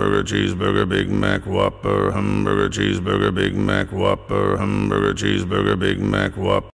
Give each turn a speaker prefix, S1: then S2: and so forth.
S1: hamburger cheeseburger Big Mac Whopper. Hamburger cheeseburger Big Mac Whopper. Hamburger cheeseburger Big Mac Whopper.